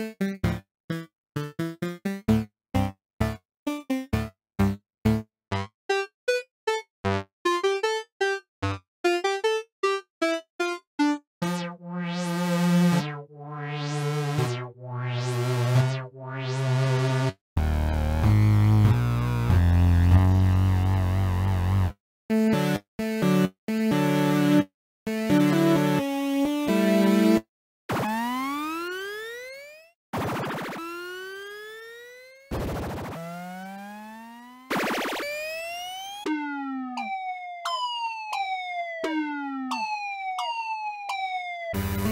Mm-hmm. you